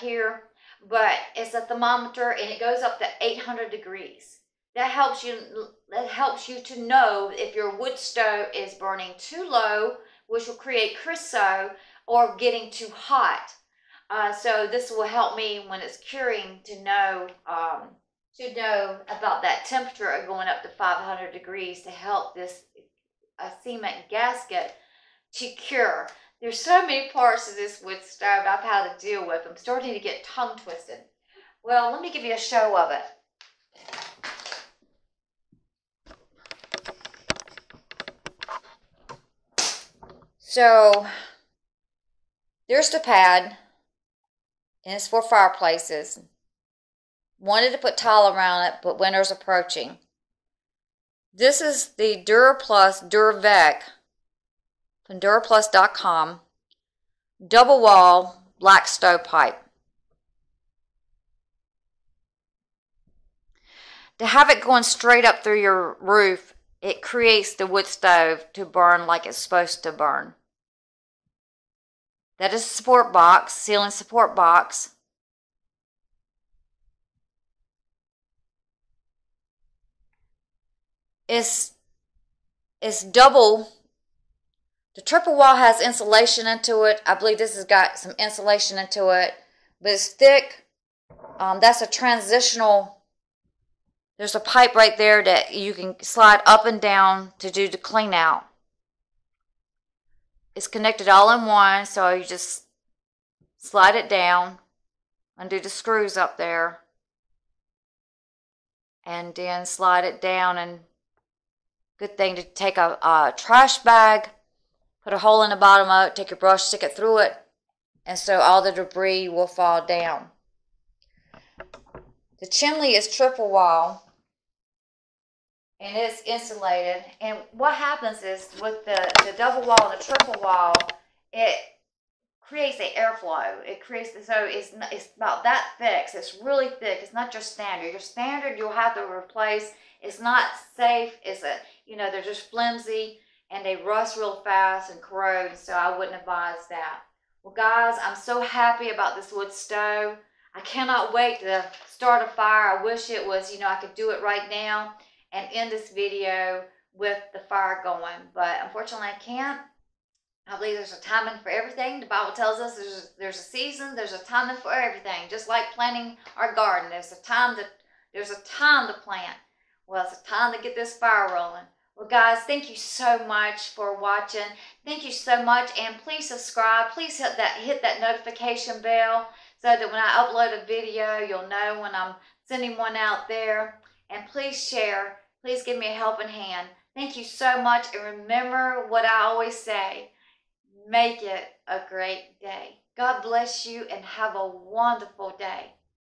here, but it's a thermometer and it goes up to 800 degrees. That helps you that helps you to know if your wood stove is burning too low, which will create creosote, or getting too hot. Uh, so this will help me when it's curing to know um, to know about that temperature of going up to 500 degrees to help this uh, cement gasket to cure. There's so many parts of this wood stove I've had to deal with. I'm starting to get tongue twisted. Well, let me give you a show of it. So there's the pad, and it's for fireplaces. Wanted to put tile around it, but winter's approaching. This is the DuraPlus DuraVent from DuraPlus.com double wall black stovepipe. To have it going straight up through your roof, it creates the wood stove to burn like it's supposed to burn. That is a support box, ceiling support box. It's, it's double. The triple wall has insulation into it. I believe this has got some insulation into it, but it's thick. Um, that's a transitional. There's a pipe right there that you can slide up and down to do the clean out. It's connected all in one, so you just slide it down, undo the screws up there, and then slide it down. And good thing to take a, a trash bag, put a hole in the bottom of it, take your brush, stick it through it, and so all the debris will fall down. The chimney is triple wall and it's insulated. And what happens is with the, the double wall and the triple wall, it creates the airflow. It creates so it's it's about that thick. It's really thick. It's not your standard. Your standard you'll have to replace. It's not safe. It's a you know they're just flimsy and they rust real fast and corrode. So I wouldn't advise that. Well, guys, I'm so happy about this wood stove. I cannot wait to start a fire. I wish it was, you know, I could do it right now and end this video with the fire going. But unfortunately, I can't. I believe there's a timing for everything. The Bible tells us there's there's a season, there's a timing for everything. Just like planting our garden, there's a time to there's a time to plant. Well, it's a time to get this fire rolling. Well, guys, thank you so much for watching. Thank you so much, and please subscribe. Please hit that hit that notification bell so that when I upload a video, you'll know when I'm sending one out there. And please share Please give me a helping hand. Thank you so much. And remember what I always say make it a great day. God bless you and have a wonderful day.